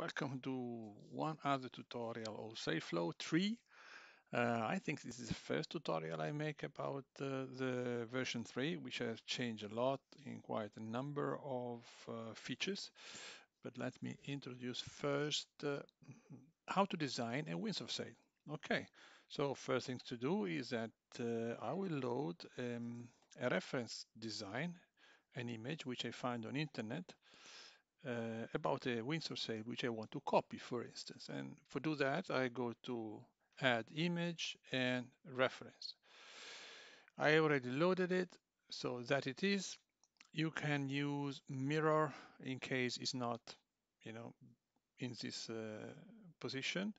welcome to one other tutorial of SailFlow 3. Uh, I think this is the first tutorial I make about uh, the version 3, which has changed a lot in quite a number of uh, features. But let me introduce first uh, how to design a Windsurf sail. Okay, so first thing to do is that uh, I will load um, a reference design, an image which I find on internet uh, about a Windsurf sail which I want to copy, for instance. And for do that, I go to add image and reference. I already loaded it, so that it is. You can use mirror in case it's not, you know, in this uh, position.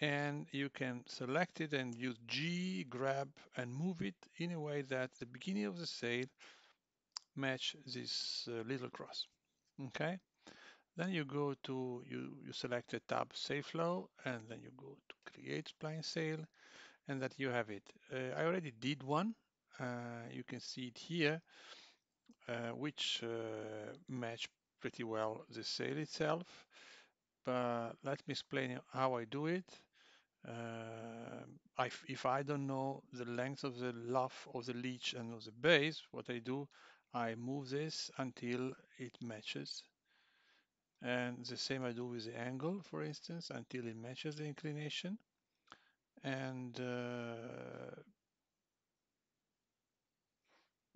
And you can select it and use G, grab and move it in a way that the beginning of the sail match this uh, little cross. Okay. Then you go to, you, you select the tab SailFlow and then you go to create spline sail and that you have it. Uh, I already did one. Uh, you can see it here, uh, which uh, match pretty well the sail itself. But let me explain how I do it. Uh, I, if I don't know the length of the luff of the leech and of the base, what I do, I move this until it matches and the same I do with the angle, for instance, until it matches the inclination. And uh,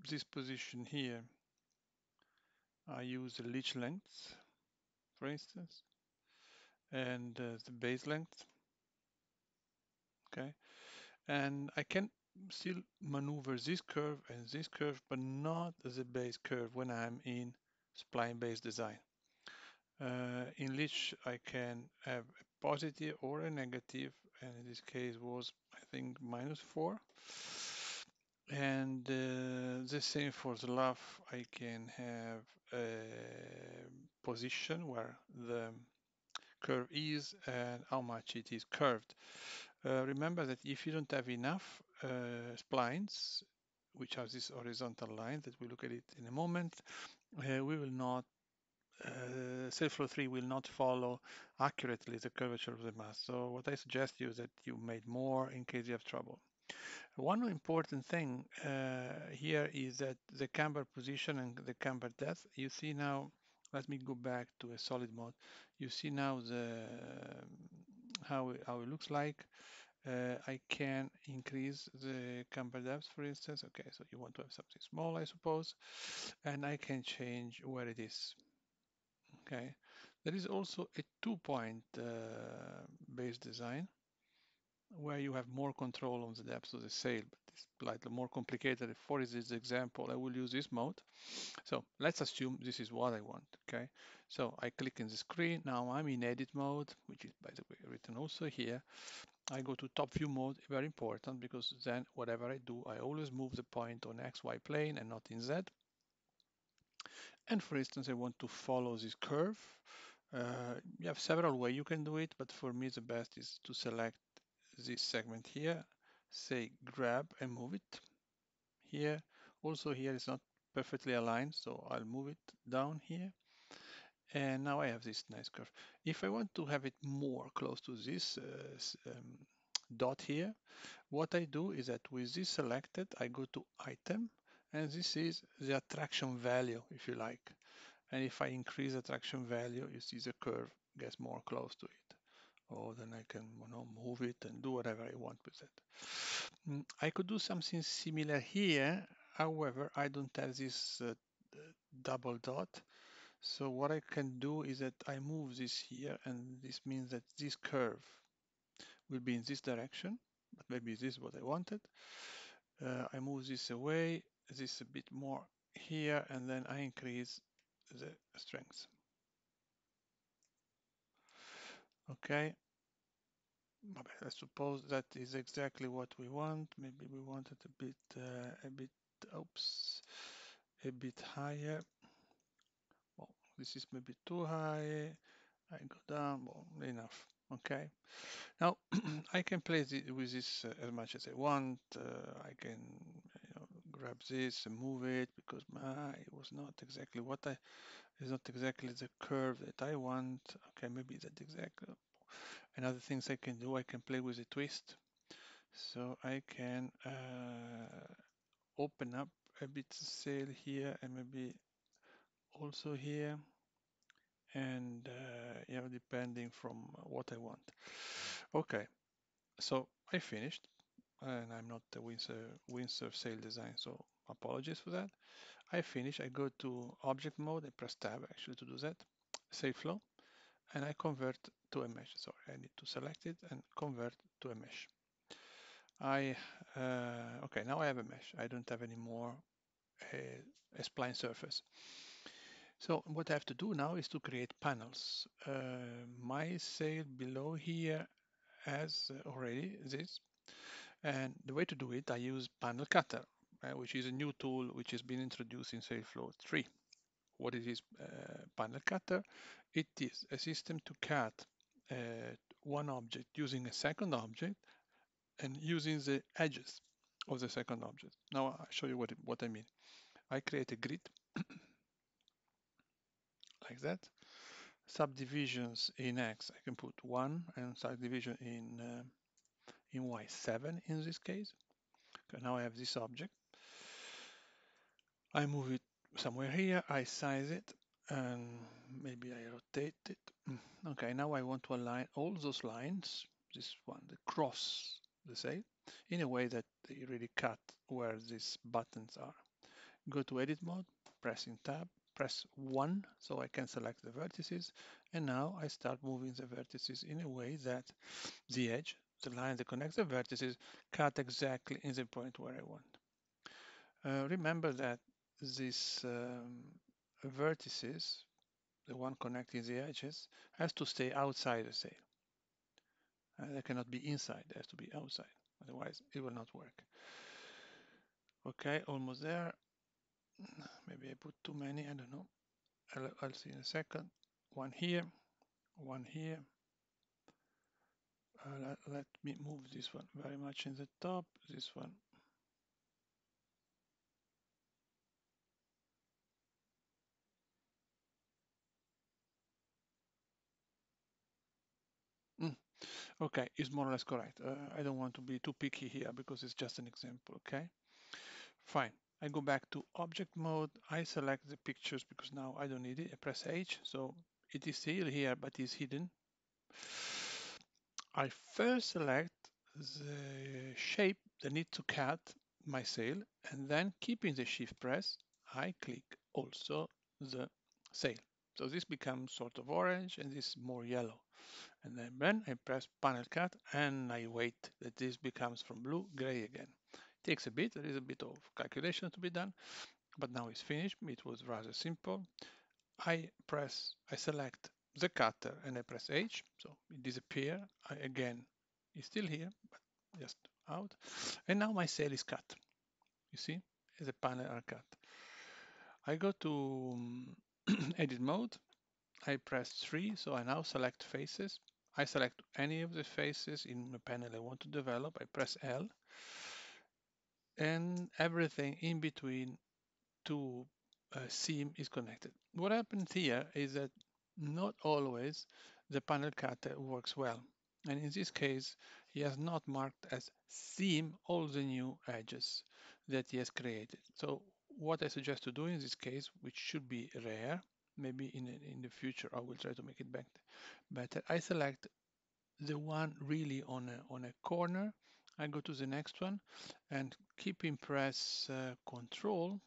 this position here, I use the leech length, for instance, and uh, the base length. Okay, and I can still maneuver this curve and this curve, but not the base curve when I'm in spline-based design. Uh, in which I can have a positive or a negative, and in this case was, I think, minus 4. And uh, the same for the luff, I can have a position where the curve is and how much it is curved. Uh, remember that if you don't have enough uh, splines, which are this horizontal line that we look at it in a moment, uh, we will not uh, SailFlow 3 will not follow accurately the curvature of the mass. So what I suggest you is that you made more in case you have trouble. One important thing uh, here is that the camber position and the camber depth, you see now, let me go back to a solid mode. You see now the how, how it looks like. Uh, I can increase the camber depth, for instance. Okay, so you want to have something small, I suppose, and I can change where it is. Okay, there is also a two-point uh, base design where you have more control on the depth of the sail, but it's slightly more complicated. For this example, I will use this mode. So let's assume this is what I want, okay? So I click in the screen, now I'm in edit mode, which is by the way written also here. I go to top view mode, very important, because then whatever I do, I always move the point on XY plane and not in Z. And for instance, I want to follow this curve. Uh, you have several ways you can do it, but for me the best is to select this segment here, say grab and move it here. Also here it's not perfectly aligned, so I'll move it down here. And now I have this nice curve. If I want to have it more close to this uh, um, dot here, what I do is that with this selected, I go to item and this is the attraction value if you like and if I increase attraction value you see the curve gets more close to it or then I can you know, move it and do whatever I want with it. Mm, I could do something similar here however I don't have this uh, double dot so what I can do is that I move this here and this means that this curve will be in this direction but maybe this is what I wanted. Uh, I move this away this a bit more here and then I increase the strength. Okay, I suppose that is exactly what we want. Maybe we want it a bit, uh, a bit, oops, a bit higher. Well, this is maybe too high. I go down, well, enough. Okay. Now I can play it with this uh, as much as I want. Uh, I can grab this and move it because my, it was not exactly what I It's not exactly the curve that I want. Okay, maybe that exactly. Another things I can do, I can play with the twist. So I can uh, open up a bit sail here and maybe also here and uh, know depending from what I want okay so I finished and I'm not a windsurf, windsurf sail design so apologies for that. I finish I go to object mode I press tab actually to do that. SailFlow. And I convert to a mesh. Sorry I need to select it and convert to a mesh. I uh, okay now I have a mesh. I don't have any more a, a spline surface. So what I have to do now is to create panels. Uh, my sail below here has already this. And the way to do it, I use Panel Cutter, which is a new tool which has been introduced in SailFlow 3. What is this uh, Panel Cutter? It is a system to cut uh, one object using a second object and using the edges of the second object. Now I'll show you what, what I mean. I create a grid like that. Subdivisions in X, I can put one and subdivision in uh, in Y, seven in this case. Okay, now I have this object. I move it somewhere here, I size it, and maybe I rotate it. Mm, okay, now I want to align all those lines, this one, the cross, the say, in a way that they really cut where these buttons are. Go to edit mode, pressing tab, press 1 so I can select the vertices and now I start moving the vertices in a way that the edge, the line that connects the vertices, cut exactly in the point where I want. Uh, remember that these um, vertices, the one connecting the edges, has to stay outside the sail. Uh, they cannot be inside, they have to be outside, otherwise it will not work. Okay, almost there. Maybe I put too many, I don't know. I'll, I'll see in a second. One here, one here. Uh, let, let me move this one very much in the top, this one. Mm. Okay, it's more or less correct. Uh, I don't want to be too picky here because it's just an example, okay? Fine. I go back to object mode. I select the pictures because now I don't need it. I press H, so it is still here, but it's hidden. I first select the shape that need to cut my sail, and then keeping the shift press, I click also the sail. So this becomes sort of orange and this more yellow. And then, then I press panel cut and I wait that this becomes from blue gray again It takes a bit, there is a bit of calculation to be done, but now it's finished. It was rather simple. I press, I select the cutter and I press H, so it disappears. Again, it's still here, but just out. And now my sail is cut. You see, the panel are cut. I go to um, edit mode. I press 3, so I now select faces. I select any of the faces in the panel I want to develop. I press L and everything in between two uh, seam is connected. What happens here is that not always the panel cutter works well. And in this case, he has not marked as seam all the new edges that he has created. So what I suggest to do in this case, which should be rare, maybe in, in the future I will try to make it back better. I select the one really on a, on a corner I go to the next one and keeping press uh, control,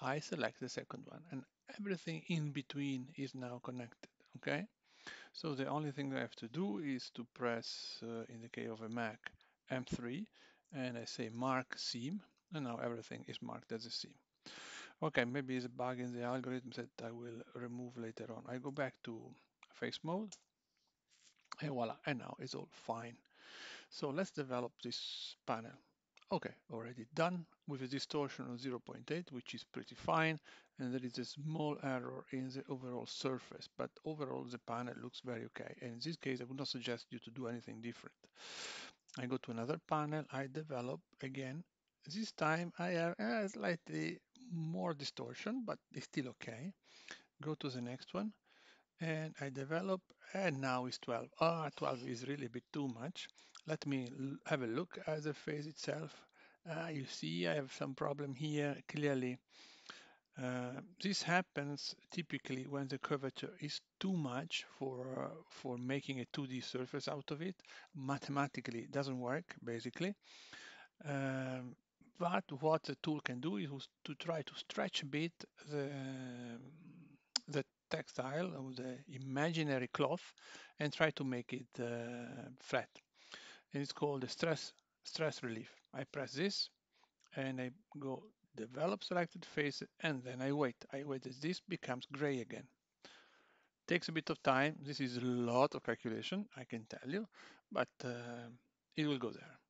I select the second one and everything in between is now connected, okay? So the only thing I have to do is to press, uh, in the case of a Mac, M3 and I say mark seam and now everything is marked as a seam. Okay, maybe it's a bug in the algorithm that I will remove later on. I go back to face mode and voila, and now it's all fine. So let's develop this panel. Okay, already done with a distortion of 0.8, which is pretty fine. And there is a small error in the overall surface, but overall the panel looks very okay. And in this case, I would not suggest you to do anything different. I go to another panel, I develop again. This time I have slightly more distortion, but it's still okay. go to the next one and I develop and now it's 12. Ah, 12 is really a bit too much. Let me have a look at the phase itself. Uh, you see I have some problem here clearly. Uh, this happens typically when the curvature is too much for uh, for making a 2D surface out of it. Mathematically, it doesn't work basically. Um, but what the tool can do is to try to stretch a bit the the textile or the imaginary cloth and try to make it uh, flat. And it's called the stress stress relief. I press this and I go develop selected face and then I wait. I wait as this becomes gray again. Takes a bit of time. This is a lot of calculation, I can tell you, but uh, it will go there.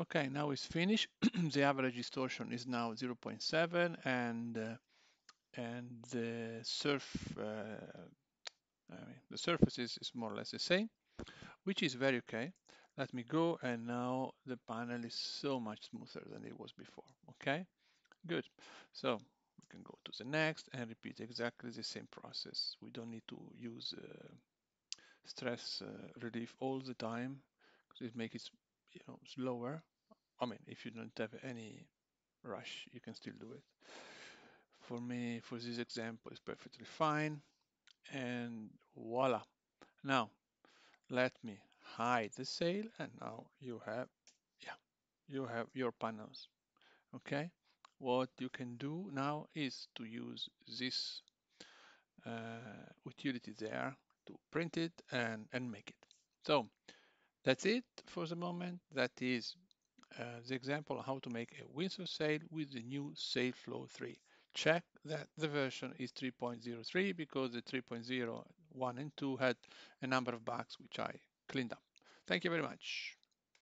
Okay, now it's finished. the average distortion is now 0.7 and uh, and the surf uh, I mean, the surface is, is more or less the same, which is very okay. Let me go and now the panel is so much smoother than it was before. Okay, good. So we can go to the next and repeat exactly the same process. We don't need to use uh, stress uh, relief all the time because it makes it you know slower I mean if you don't have any rush you can still do it. For me for this example it's perfectly fine. And voila. Now let me hide the sail and now you have yeah you have your panels. Okay? What you can do now is to use this uh, utility there to print it and and make it. So that's it for the moment. That is uh, the example how to make a windsurf sail with the new SailFlow 3. Check that the version is 3.03 because the 3.0, 1 and 2 had a number of bugs which I cleaned up. Thank you very much.